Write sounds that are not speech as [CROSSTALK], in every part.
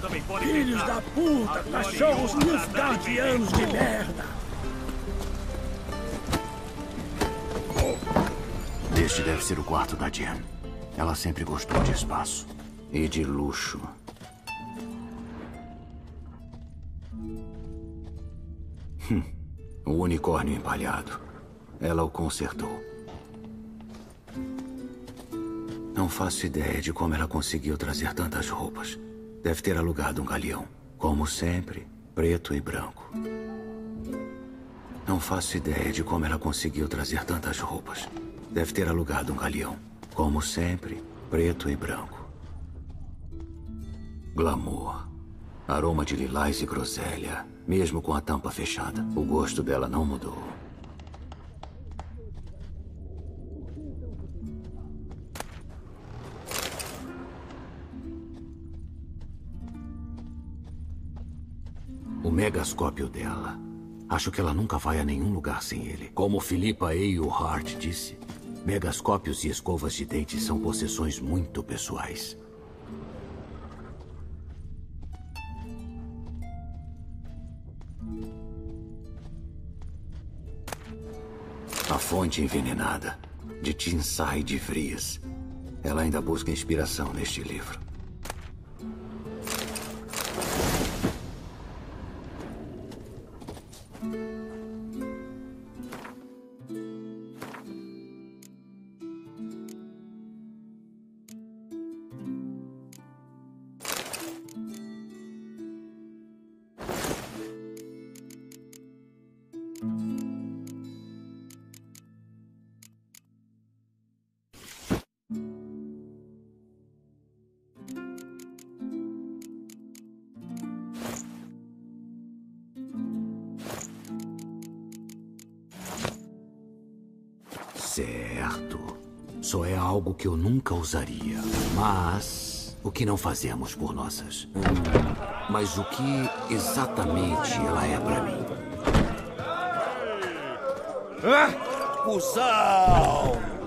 também podem Filhos entrar. da puta, A glória e cachorros nilfgaardianos de merda. Este deve ser o quarto da Jen. Ela sempre gostou de espaço. E de luxo. Hum, o unicórnio empalhado. Ela o consertou. Não faço ideia de como ela conseguiu trazer tantas roupas. Deve ter alugado um galeão. Como sempre, preto e branco. Não faço ideia de como ela conseguiu trazer tantas roupas. Deve ter alugado um galeão. Como sempre, preto e branco. Glamour. Aroma de lilás e groselha. Mesmo com a tampa fechada. O gosto dela não mudou. Megascópio dela. Acho que ela nunca vai a nenhum lugar sem ele. Como Philippa Hart disse, megascópios e escovas de dentes são possessões muito pessoais. A fonte envenenada, de Tinsai de Vries. Ela ainda busca inspiração neste livro. Certo. Só é algo que eu nunca usaria. Mas o que não fazemos por nossas? Hum, mas o que exatamente ela é pra mim? Ah! Cusão!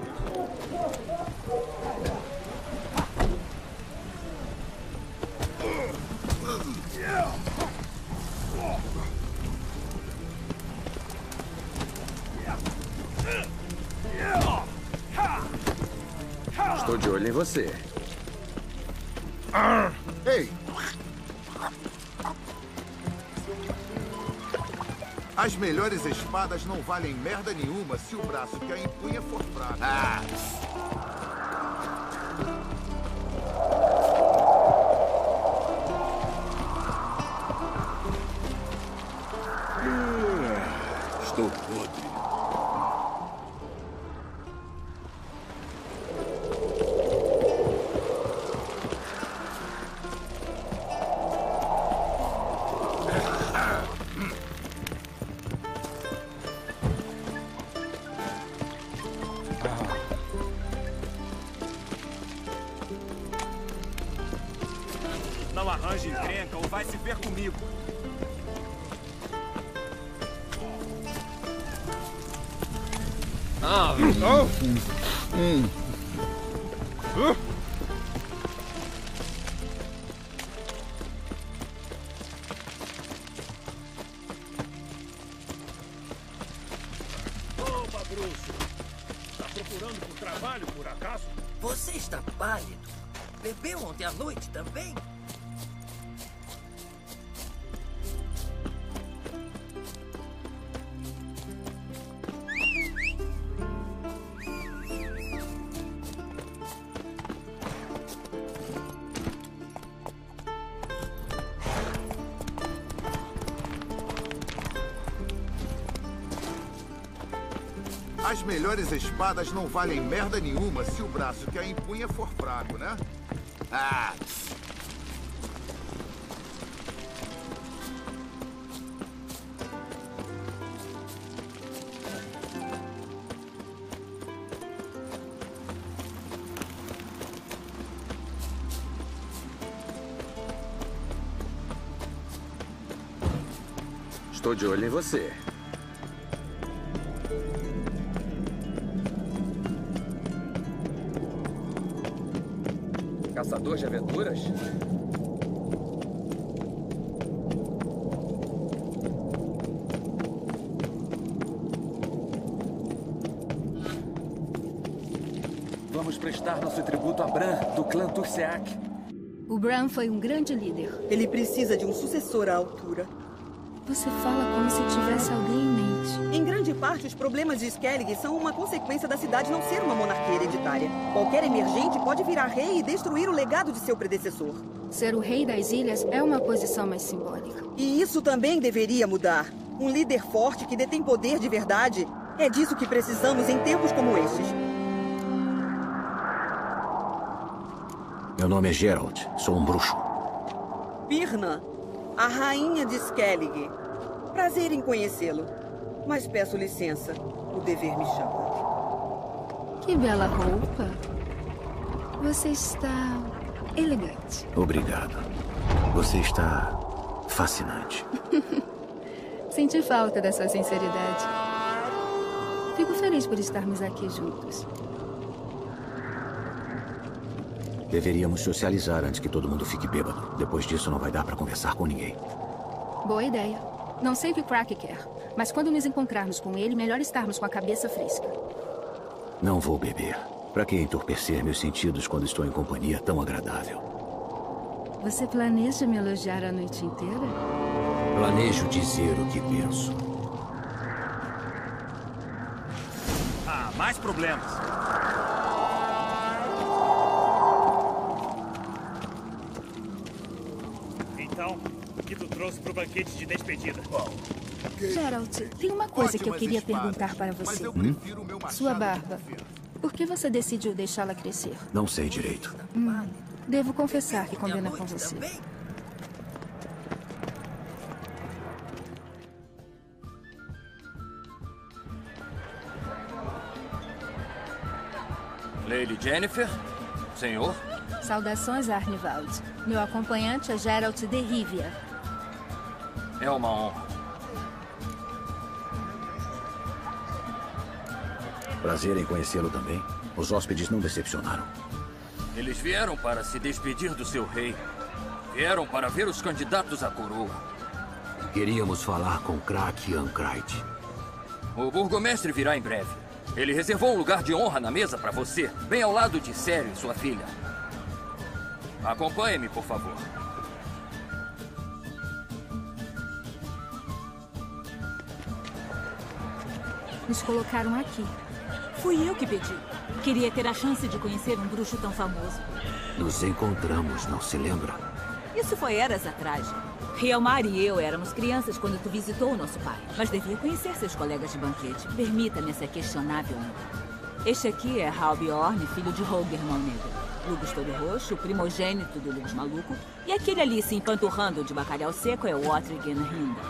Estou de olho em você. Ei! As melhores espadas não valem merda nenhuma se o braço que a empunha for fraco. Ah! Arranje encrenca ou vai se ver comigo. Ah, Opa, bruxo. Procurando por trabalho, por acaso? Você está pálido. Bebeu ontem à noite também? Melhores espadas não valem merda nenhuma se o braço que a empunha for fraco, né? Ah! estou de olho em você. caçador de aventuras? Vamos prestar nosso tributo a Bran, do clã Turseac. O Bran foi um grande líder. Ele precisa de um sucessor à altura. Você fala como se tivesse alguém em mente. Em grande parte, os problemas de Skellig são uma consequência da cidade não ser uma monarquia hereditária. Qualquer emergente pode virar rei e destruir o legado de seu predecessor. Ser o rei das ilhas é uma posição mais simbólica. E isso também deveria mudar. Um líder forte que detém poder de verdade. É disso que precisamos em tempos como estes. Meu nome é Geralt. Sou um bruxo. Pirna, a rainha de Skellig. Prazer em conhecê-lo. Mas peço licença. O dever me chama. Que bela roupa. Você está elegante. Obrigado. Você está fascinante. [LAUGHS] Senti falta da sua sinceridade. Fico feliz por estarmos aqui juntos. Deveríamos socializar antes que todo mundo fique bêbado. Depois disso, não vai dar para conversar com ninguém. Boa ideia. Não sei o que Crack quer, mas quando nos encontrarmos com ele, melhor estarmos com a cabeça fresca. Não vou beber. Para que entorpecer meus sentidos quando estou em companhia tão agradável? Você planeja me elogiar a noite inteira? Planejo dizer o que penso. Ah, mais problemas. Então, o que tu trouxe pro banquete de despedida? Geralt, tem uma coisa que eu queria perguntar para você. Hum? Sua barba. Por que você decidiu deixá-la crescer? Não sei direito. Hum, devo confessar que combina com você. Lady Jennifer? Senhor? Saudações, Arnivald. Meu acompanhante é Geralt de Rivia. É uma honra. Prazer em conhecê-lo também. Os hóspedes não decepcionaram. Eles vieram para se despedir do seu rei. Vieram para ver os candidatos à coroa. Queríamos falar com Krak Ankrait. O burgomestre virá em breve. Ele reservou um lugar de honra na mesa para você, bem ao lado de Sério e sua filha. Acompanhe-me, por favor. Nos colocaram aqui. Fui eu que pedi. Queria ter a chance de conhecer um bruxo tão famoso. Nos encontramos, não se lembra? Isso foi eras atrás. Rielmar e eu éramos crianças quando tu visitou o nosso pai. Mas devia conhecer seus colegas de banquete. Permita-me essa questionável. Este aqui é Halbjorn, filho de Holger Mão Negra. Lugos todo roxo, o primogênito do Lugos Maluco. E aquele ali se empanturrando de bacalhau seco é o Otrigen Rinda.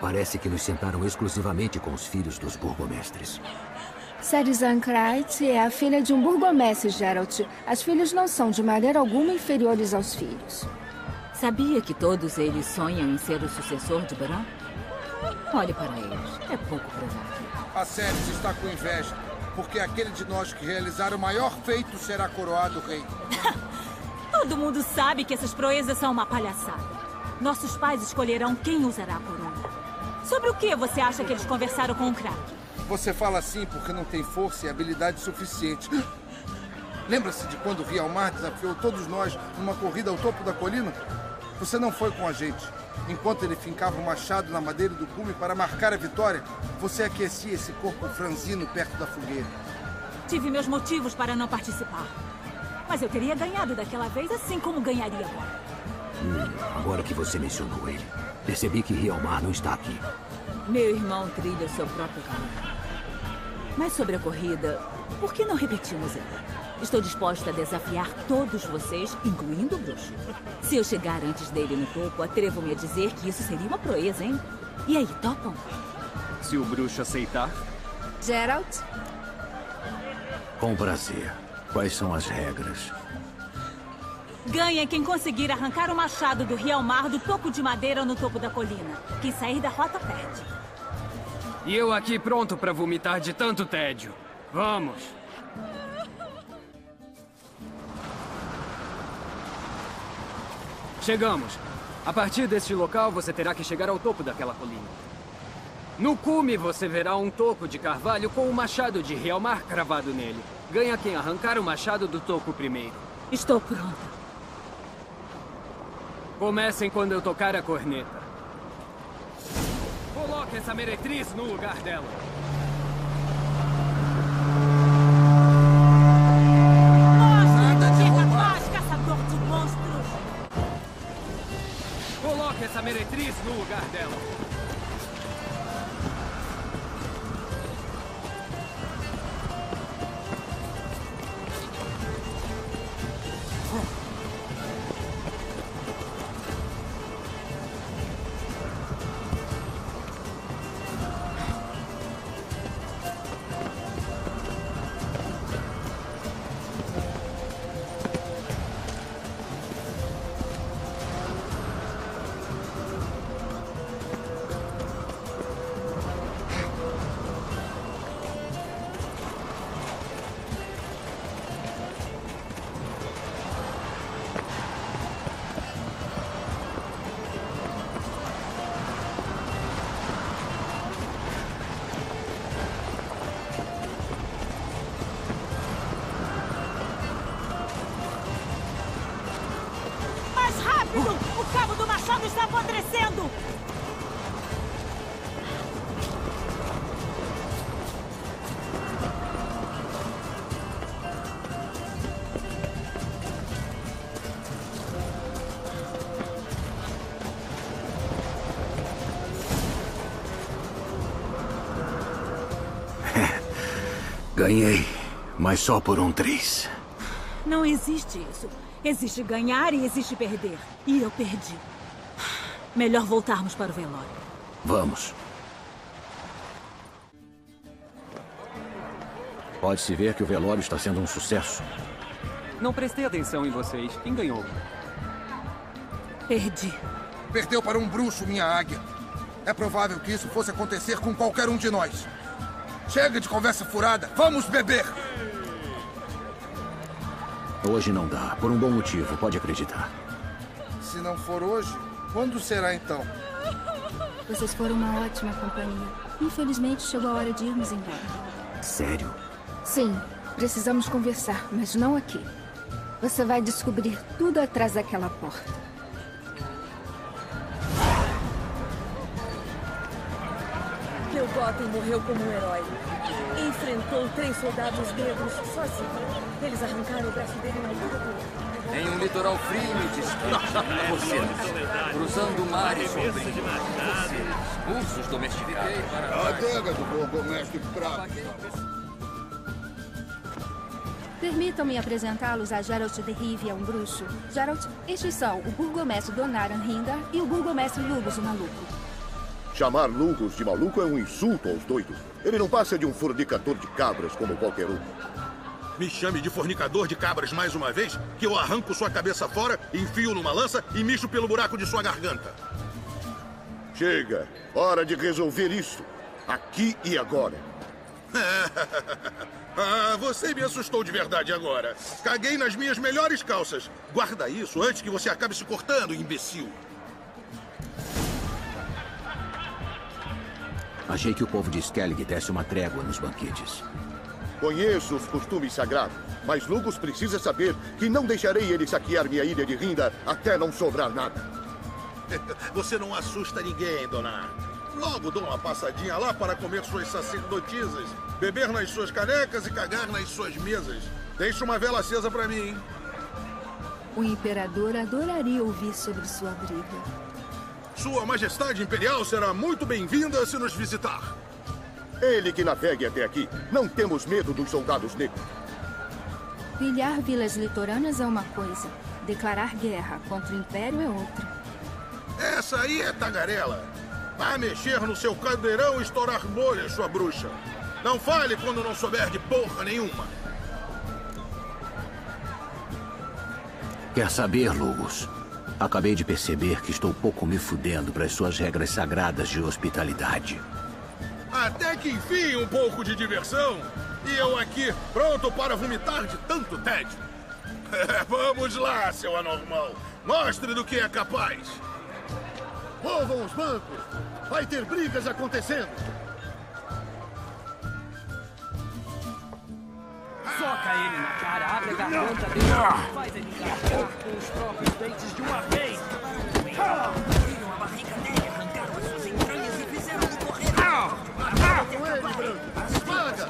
Parece que nos sentaram exclusivamente com os filhos dos burgomestres. Ceres Ankrait é a filha de um burgomestre, Geralt. As filhas não são de maneira alguma inferiores aos filhos. Sabia que todos eles sonham em ser o sucessor de Bran? Olhe para eles. É pouco provável. A Ceres está com inveja, porque aquele de nós que realizar o maior feito será coroado rei. [LAUGHS] Todo mundo sabe que essas proezas são uma palhaçada. Nossos pais escolherão quem usará a coroa. Sobre o que você acha que eles conversaram com o Crack? Você fala assim porque não tem força e habilidade suficiente. [GASPS] Lembra-se de quando Rialmar desafiou todos nós numa corrida ao topo da colina? Você não foi com a gente. Enquanto ele fincava o machado na madeira do cume para marcar a vitória, você aquecia esse corpo franzino perto da fogueira. Tive meus motivos para não participar. Mas eu teria ganhado daquela vez, assim como ganharia agora. Hum, agora que você mencionou ele, percebi que Rialmar não está aqui. Meu irmão trilha o seu próprio caminho. Mas sobre a corrida, por que não repetimos ela? Estou disposta a desafiar todos vocês, incluindo o bruxo. Se eu chegar antes dele no topo, atrevo-me a dizer que isso seria uma proeza, hein? E aí, topam? Se o bruxo aceitar? Geralt? Com prazer. Quais são as regras? Ganha quem conseguir arrancar o machado do Rialmar do topo de madeira no topo da colina. Quem sair da rota perde. E eu aqui pronto para vomitar de tanto tédio. Vamos! Chegamos. A partir deste local, você terá que chegar ao topo daquela colina. No cume, você verá um toco de carvalho com um machado de Realmar cravado nele. Ganha quem arrancar o machado do toco primeiro. Estou pronta. Comecem quando eu tocar a corneta. Coloque essa meretriz no lugar dela. Coloque essa meretriz no lugar dela. Está apodrecendo! [LAUGHS] Ganhei, mas só por um três. Não existe isso. Existe ganhar e existe perder. E eu perdi. Melhor voltarmos para o velório. Vamos. Pode-se ver que o velório está sendo um sucesso. Não prestei atenção em vocês. Quem ganhou? Perdi. Perdeu para um bruxo, minha águia. É provável que isso fosse acontecer com qualquer um de nós. Chega de conversa furada. Vamos beber! Hoje não dá, por um bom motivo, pode acreditar. Se não for hoje, quando será então? Vocês foram uma ótima companhia. Infelizmente, chegou a hora de irmos embora. Sério? Sim, precisamos conversar, mas não aqui. Você vai descobrir tudo atrás daquela porta. Kilgotten morreu como um herói. Enfrentou três soldados negros sozinho. Eles arrancaram o braço dele na luta. Em um litoral frio e distante. Vocês, cruzando mares sombrios. Vocês, ursos domestiquei para A adega do burgomestre Prato. Permitam-me apresentá-los a Geralt de Rivia, um bruxo. Geralt, estes são o burgomestre Donaran Hindar e o burgomestre Lugos, o maluco. Chamar Lugos de maluco é um insulto aos doidos. Ele não passa de um fornicador de cabras como qualquer um. Me chame de fornicador de cabras mais uma vez, que eu arranco sua cabeça fora, enfio numa lança e mexo pelo buraco de sua garganta. Chega. Hora de resolver isso. Aqui e agora. [LAUGHS] ah, você me assustou de verdade agora. Caguei nas minhas melhores calças. Guarda isso antes que você acabe se cortando, imbecil. Achei que o povo de Skellig desse uma trégua nos banquetes. Conheço os costumes sagrados, mas Lugos precisa saber que não deixarei ele saquear minha ilha de Rinda até não sobrar nada. [LAUGHS] Você não assusta ninguém, dona. Logo dou uma passadinha lá para comer suas sacerdotisas, beber nas suas canecas e cagar nas suas mesas. Deixe uma vela acesa para mim, hein? O imperador adoraria ouvir sobre sua briga. Sua Majestade Imperial será muito bem-vinda se nos visitar. Ele que navegue até aqui. Não temos medo dos soldados negros. Pilhar vilas litoranas é uma coisa. Declarar guerra contra o Império é outra. Essa aí é tagarela. Vá mexer no seu cadeirão e estourar bolhas, sua bruxa. Não fale quando não souber de porra nenhuma. Quer saber, Lugos? Acabei de perceber que estou pouco me fudendo para as suas regras sagradas de hospitalidade. Até que enfim, um pouco de diversão. E eu aqui, pronto para vomitar de tanto tédio. [LAUGHS] Vamos lá, seu anormal. Mostre do que é capaz. Movam os bancos. Vai ter brigas acontecendo. Soca ele na cara, abre a garganta dele, faz ele engasgar com os próprios dentes de uma vez. Abriram a barriga dele, arrancaram as suas entranhas e fizeram-no correr. Acaba com ele, Branco. Esmaga.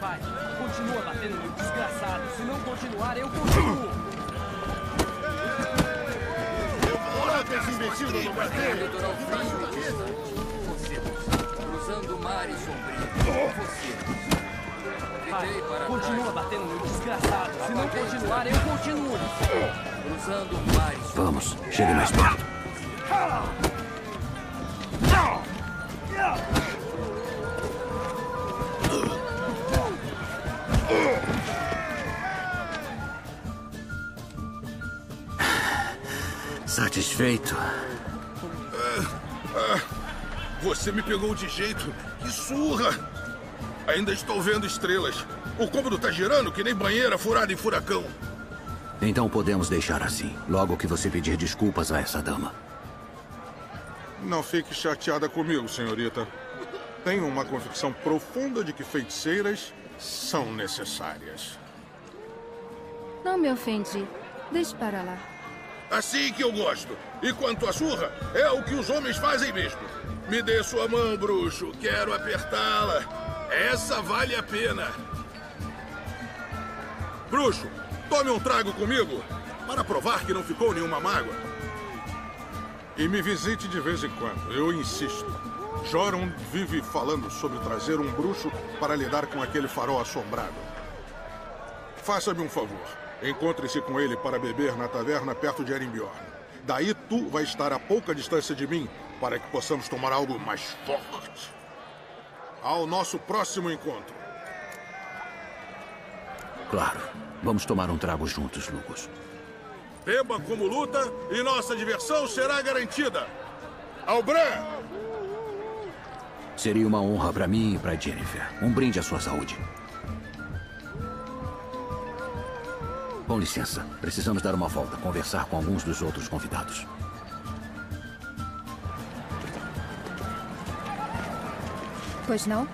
Vai, continua batendo no desgraçado. Se não continuar, eu continuo. Esse imbecil. Litoral frio e distante. Você. Cruzando mares sombrios. Vai, para continua trás. batendo no desgraçado. Se não continuar, eu continuo. Cruzando mares Vamos, chegue mais perto. Satisfeito? Ah, você me pegou de jeito. Que surra! Ainda estou vendo estrelas. O cômodo tá girando que nem banheira furada em furacão. Então podemos deixar assim, logo que você pedir desculpas a essa dama. Não fique chateada comigo, senhorita. Tenho uma convicção profunda de que feiticeiras são necessárias. Não me ofendi. Deixe para lá. Assim que eu gosto. E quanto à surra, é o que os homens fazem mesmo. Me dê sua mão, bruxo. Quero apertá-la. Essa vale a pena. Bruxo, tome um trago comigo para provar que não ficou nenhuma mágoa. E me visite de vez em quando, eu insisto. Joron vive falando sobre trazer um bruxo para lidar com aquele farol assombrado. Faça-me um favor. Encontre-se com ele para beber na taverna perto de Erenbjorn. Daí tu vai estar a pouca distância de mim para que possamos tomar algo mais forte. Ao nosso próximo encontro. Claro. Vamos tomar um trago juntos, Lucas. Beba como luta e nossa diversão será garantida. Albran! Seria uma honra para mim e para Jennifer. Um brinde à sua saúde. Com licença, precisamos dar uma volta, conversar com alguns dos outros convidados. Pois não?